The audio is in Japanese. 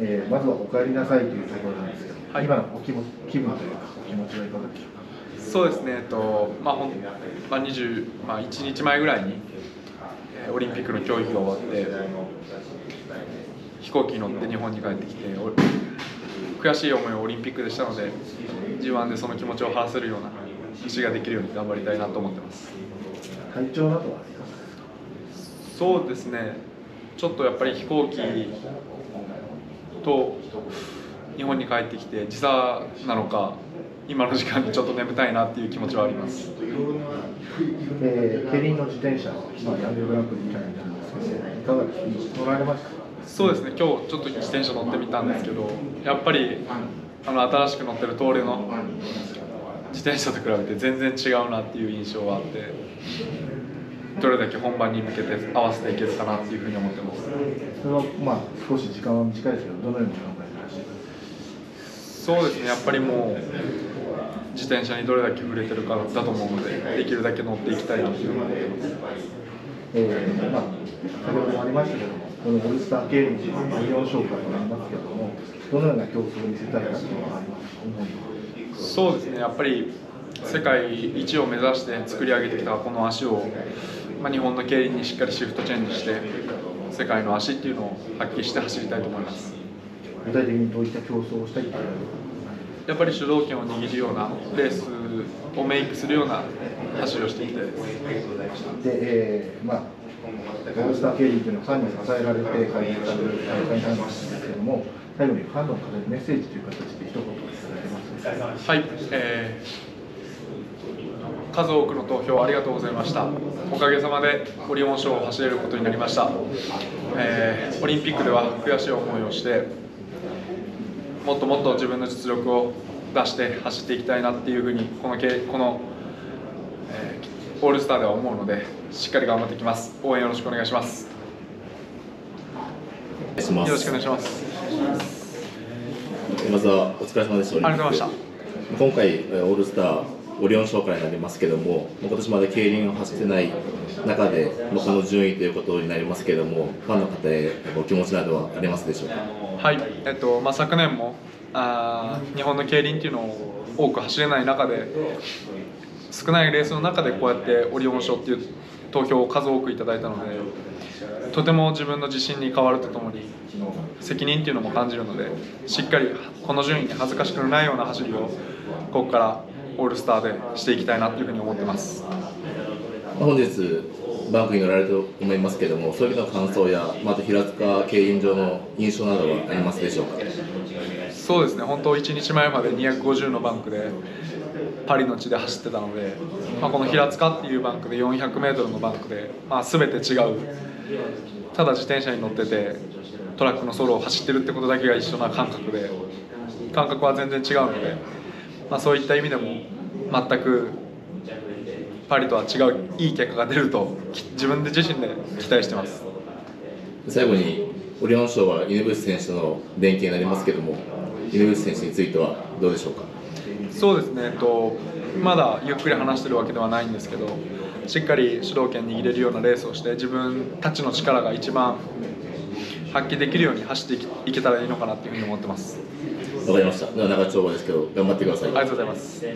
えー、まずはお帰りなさいというところなんですけど、はい、今のお気も気分というか、お気持ちはいかがでしょうか。そうですね、えっとまあほんまあ、20、まあ、1日前ぐらいに、えー、オリンピックの競技が終わって、飛行機に乗って日本に帰ってきて、悔しい思いをオリンピックでしたので、G1 でその気持ちを晴らせるような走りができるように頑張りたいなと思ってます。体調などはそうですね、ちょっとやっぱり飛行機と日本に帰ってきて時差なのか今の時間にちょっと眠たいなっていう気持ちはあります。えー、競輪の自転車、まあ、ヤンググランプリみたいなんですけど、いかがですか？乗られましたそうですね、今日ちょっと自転車乗ってみたんですけど、やっぱりあの新しく乗ってる東レの自転車と比べて全然違うなっていう印象があって、どれだけ本番に向けて合わせていけるかなっていうふうに思ってます。それはまあ少し時間は短いですけど、どのように考えてらっしゃいますそうですね、やっぱりもう自転車にどれだけ触れてるかだと思うので、できるだけ乗っていきたいなというふうに思ってます。えーまあ、先ほどもありましたけども、このオールスター競輪という第4紹介になりますけども、どのような競争を見せたいかというのがありますそうですね、やっぱり世界一を目指して作り上げてきたこの足を、まあ、日本の競輪にしっかりシフトチェンジして、世界の足っていうのを発揮して走りたいと思います。具体的にどういった競争をしたいかやっぱり主導権を握るようなレースをメイクするような走りをしていきたいです。で、えー、まあ、オールスター競輪というのはファンに支えられて開催される大会なんですけれども、最後にファンの方にメッセージという形で一言いただけますはい、えー、数多くの投票ありがとうございました。おかげさまでオリオン賞を走れることになりました。えー、オリンピックでは悔しい思いをして、もっともっと自分の実力を出して走っていきたいなっていうふうにこのこの、えー、オールスターでは思うのでしっかり頑張っていきます。応援よろしくお願いします。よろしくお願いします。まずはお疲れ様でした。ありがとうございました。今回オールスターオリオン賞会になりますけども今年まで競輪を走ってない中で、まあ、この順位ということになりますけどもファンの方へお気持ちなどはありますでしょうか？はい、えっとまあ、昨年もあ日本の競輪っていうのを多く走れない中で少ないレースの中でこうやってオリオン賞っていう投票を数多くいただいたのでとても自分の自信に変わるとともに責任っていうのも感じるのでしっかりこの順位に恥ずかしくないような走りをここからオールスターでしていきたいなというふうに思ってます。本日バンクに乗られると思いますけどもそういうの感想やまた平塚競輪場の印象などはありますでしょうか？そうですね。本当1日前まで250のバンクでパリの地で走ってたので、まあ、この平塚っていうバンクで 400m のバンクで、まあ、全て違う。ただ自転車に乗っててトラックのソロを走ってるってことだけが一緒な感覚で感覚は全然違うので、まあ、そういった意味でも全くパリとは違ういい結果が出ると自分で自身で期待してます。最後にオリオン賞は犬伏選手との連携になりますけども犬伏選手についてはどうでしょうか？そうですね、えっと、まだゆっくり話してるわけではないんですけどしっかり主導権握れるようなレースをして自分たちの力が一番発揮できるように走っていけたらいいのかなというふうに思ってます。わかりました。長丁場ですけど頑張ってください。ありがとうございます